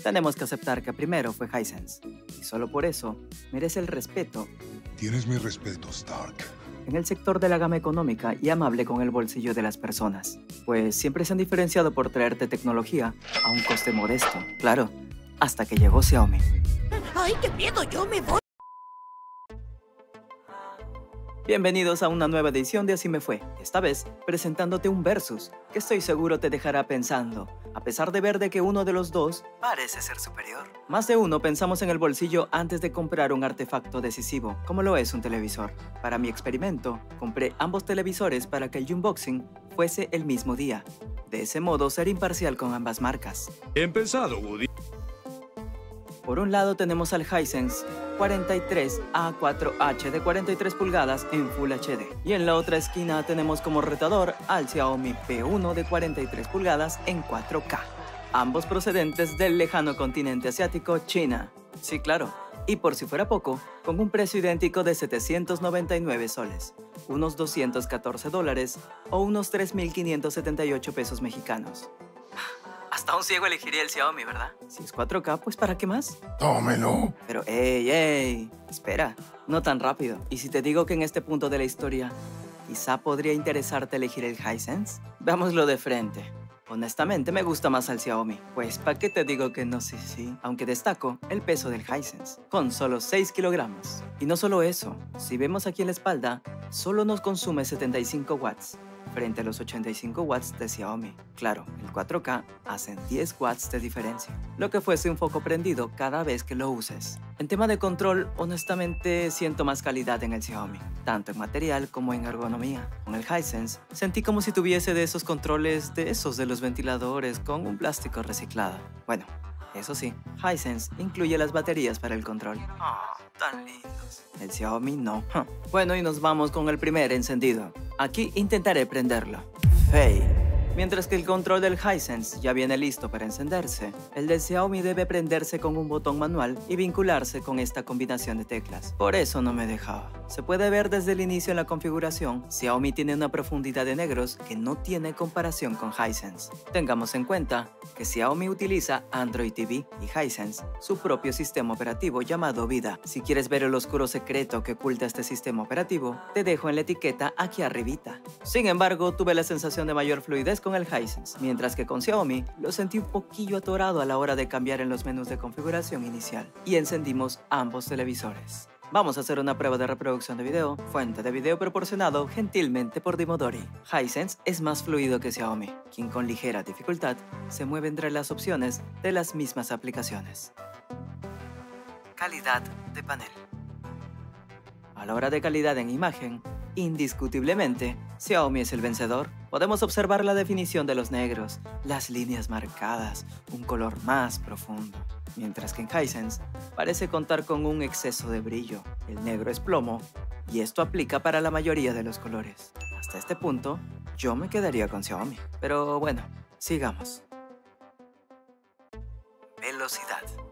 tenemos que aceptar que primero fue Hisense. Y solo por eso merece el respeto Tienes mi respeto, Stark. en el sector de la gama económica y amable con el bolsillo de las personas, pues siempre se han diferenciado por traerte tecnología a un coste modesto, claro, hasta que llegó Xiaomi. ¡Ay, qué miedo! ¡Yo me voy! Bienvenidos a una nueva edición de Así me fue, esta vez presentándote un versus que estoy seguro te dejará pensando, a pesar de ver de que uno de los dos parece ser superior. Más de uno pensamos en el bolsillo antes de comprar un artefacto decisivo, como lo es un televisor. Para mi experimento, compré ambos televisores para que el unboxing fuese el mismo día. De ese modo, ser imparcial con ambas marcas. Empezado, Woody. Por un lado tenemos al Hisense 43A4H de 43 pulgadas en Full HD. Y en la otra esquina tenemos como retador al Xiaomi P1 de 43 pulgadas en 4K. Ambos procedentes del lejano continente asiático, China. Sí, claro. Y por si fuera poco, con un precio idéntico de 799 soles, unos 214 dólares o unos 3.578 pesos mexicanos. Hasta un ciego elegiría el Xiaomi, ¿verdad? Si es 4K, pues ¿para qué más? Tómelo. Pero, ey, ey, espera, no tan rápido. ¿Y si te digo que en este punto de la historia, quizá podría interesarte elegir el Hisense? Veámoslo de frente. Honestamente, me gusta más al Xiaomi. Pues, ¿para qué te digo que no? Sí, sí. Aunque destaco el peso del Hisense, con solo 6 kilogramos. Y no solo eso, si vemos aquí en la espalda, solo nos consume 75 watts, frente a los 85 watts de Xiaomi. Claro, el 4K hacen 10 watts de diferencia, lo que fuese un foco prendido cada vez que lo uses. En tema de control, honestamente siento más calidad en el Xiaomi, tanto en material como en ergonomía. Con el Hisense, sentí como si tuviese de esos controles de esos de los ventiladores con un plástico reciclado. Bueno, eso sí, Hisense incluye las baterías para el control. Tan lindos. El Xiaomi no. Bueno, y nos vamos con el primer encendido. Aquí intentaré prenderlo. Fail. Mientras que el control del Hisense ya viene listo para encenderse, el del Xiaomi debe prenderse con un botón manual y vincularse con esta combinación de teclas. Por eso no me dejaba. Se puede ver desde el inicio en la configuración, Xiaomi tiene una profundidad de negros que no tiene comparación con Hisense. Tengamos en cuenta que Xiaomi utiliza Android TV y Hisense su propio sistema operativo llamado Vida. Si quieres ver el oscuro secreto que oculta este sistema operativo, te dejo en la etiqueta aquí arribita. Sin embargo, tuve la sensación de mayor fluidez con el Hisense, mientras que con Xiaomi lo sentí un poquillo atorado a la hora de cambiar en los menús de configuración inicial y encendimos ambos televisores. Vamos a hacer una prueba de reproducción de video, fuente de video proporcionado gentilmente por Dimodori. Hisense es más fluido que Xiaomi, quien con ligera dificultad se mueve entre las opciones de las mismas aplicaciones. Calidad de panel. A la hora de calidad en imagen, indiscutiblemente, Xiaomi es el vencedor. Podemos observar la definición de los negros, las líneas marcadas, un color más profundo. Mientras que en Hisense parece contar con un exceso de brillo. El negro es plomo y esto aplica para la mayoría de los colores. Hasta este punto, yo me quedaría con Xiaomi. Pero bueno, sigamos. Velocidad.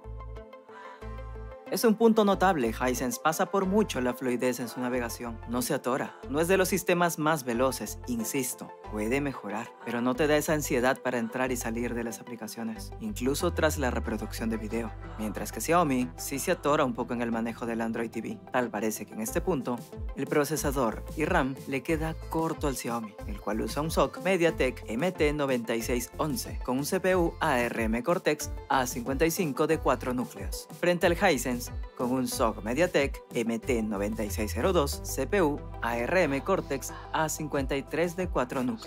Es un punto notable, Hisense pasa por mucho la fluidez en su navegación. No se atora, no es de los sistemas más veloces, insisto, puede mejorar, pero no te da esa ansiedad para entrar y salir de las aplicaciones, incluso tras la reproducción de video. Mientras que Xiaomi sí se atora un poco en el manejo del Android TV. Tal parece que en este punto, el procesador y RAM le queda corto al Xiaomi, el cual usa un SoC MediaTek MT9611 con un CPU ARM Cortex A55 de 4 núcleos, frente al Hisense con un SoC MediaTek MT9602 CPU ARM Cortex A53 de 4 núcleos.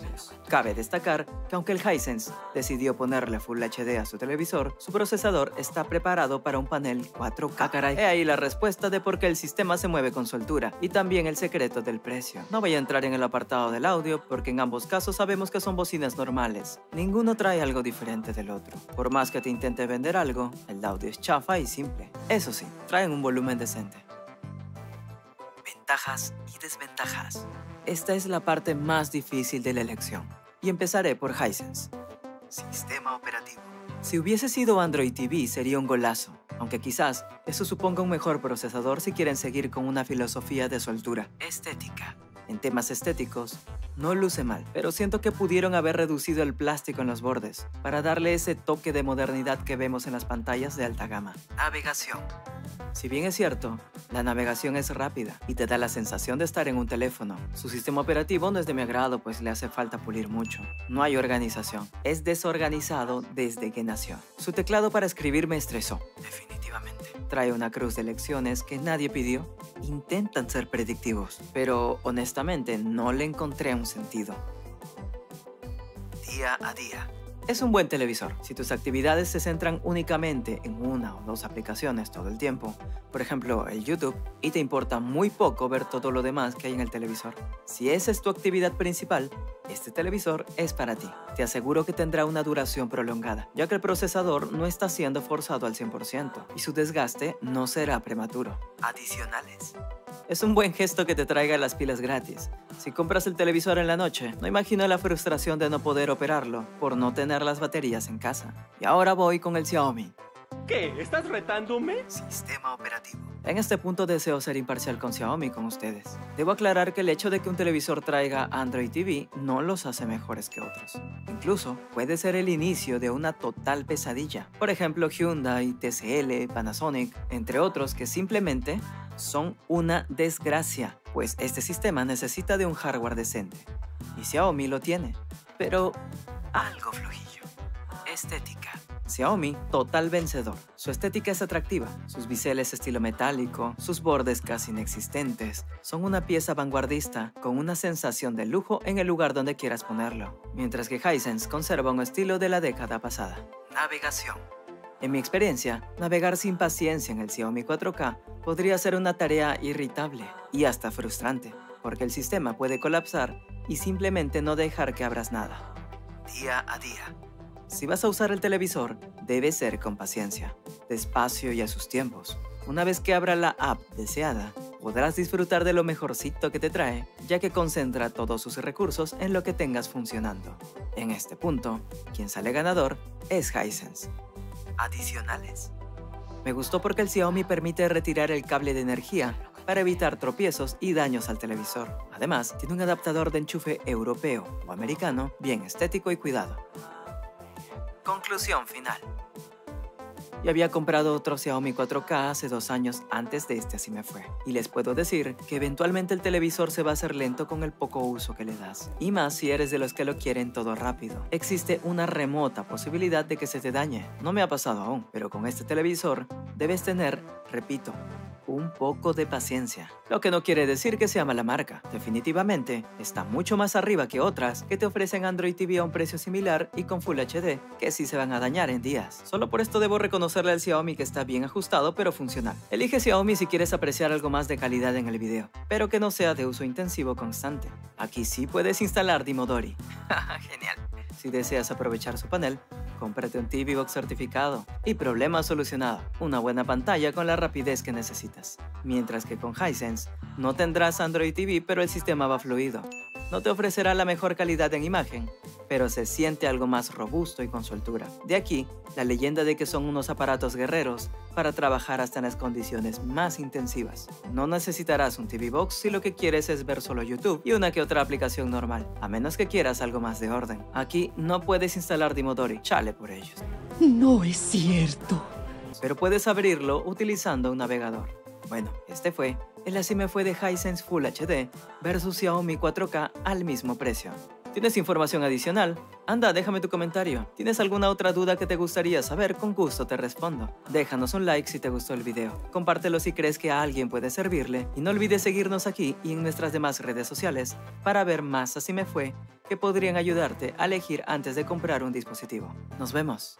Cabe destacar que aunque el Hisense decidió ponerle Full HD a su televisor, su procesador está preparado para un panel 4K. Ah, caray. He ahí la respuesta de por qué el sistema se mueve con soltura y también el secreto del precio. No voy a entrar en el apartado del audio porque en ambos casos sabemos que son bocinas normales. Ninguno trae algo diferente del otro. Por más que te intente vender algo, el audio es chafa y simple. Eso sí, traen un volumen decente. Ventajas y desventajas. Esta es la parte más difícil de la elección. Y empezaré por Hisense. Sistema operativo. Si hubiese sido Android TV sería un golazo, aunque quizás eso suponga un mejor procesador si quieren seguir con una filosofía de soltura estética. En temas estéticos, no luce mal, pero siento que pudieron haber reducido el plástico en los bordes para darle ese toque de modernidad que vemos en las pantallas de alta gama. Navegación. Si bien es cierto, la navegación es rápida y te da la sensación de estar en un teléfono, su sistema operativo no es de mi agrado pues le hace falta pulir mucho. No hay organización, es desorganizado desde que nació. Su teclado para escribir me estresó, definitivamente. Trae una cruz de lecciones que nadie pidió. Intentan ser predictivos, pero honestamente no le encontré un sentido. Día a día. Es un buen televisor. Si tus actividades se centran únicamente en una o dos aplicaciones todo el tiempo, por ejemplo el YouTube, y te importa muy poco ver todo lo demás que hay en el televisor. Si esa es tu actividad principal, este televisor es para ti. Te aseguro que tendrá una duración prolongada, ya que el procesador no está siendo forzado al 100% y su desgaste no será prematuro. Adicionales. Es un buen gesto que te traiga las pilas gratis. Si compras el televisor en la noche, no imagino la frustración de no poder operarlo por no tener las baterías en casa. Y ahora voy con el Xiaomi. ¿Qué? ¿Estás retándome? Sistema operativo. En este punto deseo ser imparcial con Xiaomi con ustedes. Debo aclarar que el hecho de que un televisor traiga Android TV no los hace mejores que otros. Incluso puede ser el inicio de una total pesadilla. Por ejemplo, Hyundai, TCL, Panasonic, entre otros que simplemente son una desgracia, pues este sistema necesita de un hardware decente. Y Xiaomi lo tiene, pero algo flojillo. Estética. Xiaomi, total vencedor. Su estética es atractiva, sus biseles estilo metálico, sus bordes casi inexistentes, son una pieza vanguardista con una sensación de lujo en el lugar donde quieras ponerlo, mientras que Hisense conserva un estilo de la década pasada. Navegación. En mi experiencia, navegar sin paciencia en el Xiaomi 4K podría ser una tarea irritable y hasta frustrante, porque el sistema puede colapsar y simplemente no dejar que abras nada. Día a día. Si vas a usar el televisor, debe ser con paciencia, despacio y a sus tiempos. Una vez que abra la app deseada, podrás disfrutar de lo mejorcito que te trae, ya que concentra todos sus recursos en lo que tengas funcionando. En este punto, quien sale ganador es Hisense. Adicionales. Me gustó porque el Xiaomi permite retirar el cable de energía para evitar tropiezos y daños al televisor. Además, tiene un adaptador de enchufe europeo o americano bien estético y cuidado. Conclusión final. Yo había comprado otro Xiaomi 4K hace dos años antes de este así me fue. Y les puedo decir que eventualmente el televisor se va a hacer lento con el poco uso que le das. Y más si eres de los que lo quieren todo rápido. Existe una remota posibilidad de que se te dañe. No me ha pasado aún, pero con este televisor debes tener, repito, un poco de paciencia. Lo que no quiere decir que sea mala marca. Definitivamente está mucho más arriba que otras que te ofrecen Android TV a un precio similar y con Full HD, que sí se van a dañar en días. Solo por esto debo reconocerle al Xiaomi que está bien ajustado pero funcional. Elige Xiaomi si quieres apreciar algo más de calidad en el video, pero que no sea de uso intensivo constante. Aquí sí puedes instalar Dimodori. Genial. Si deseas aprovechar su panel, cómprate un TV Box certificado y problema solucionado. Una buena pantalla con la rapidez que necesitas. Mientras que con Hisense no tendrás Android TV, pero el sistema va fluido. No te ofrecerá la mejor calidad en imagen, pero se siente algo más robusto y con soltura. De aquí, la leyenda de que son unos aparatos guerreros para trabajar hasta en las condiciones más intensivas. No necesitarás un TV Box si lo que quieres es ver solo YouTube y una que otra aplicación normal, a menos que quieras algo más de orden. Aquí no puedes instalar Dimodori, chale por ellos. No es cierto. Pero puedes abrirlo utilizando un navegador. Bueno, este fue el así me fue de Hisense Full HD versus Xiaomi 4K al mismo precio. ¿Tienes información adicional? Anda, déjame tu comentario. ¿Tienes alguna otra duda que te gustaría saber? Con gusto te respondo. Déjanos un like si te gustó el video. Compártelo si crees que a alguien puede servirle. Y no olvides seguirnos aquí y en nuestras demás redes sociales para ver más así me fue que podrían ayudarte a elegir antes de comprar un dispositivo. Nos vemos.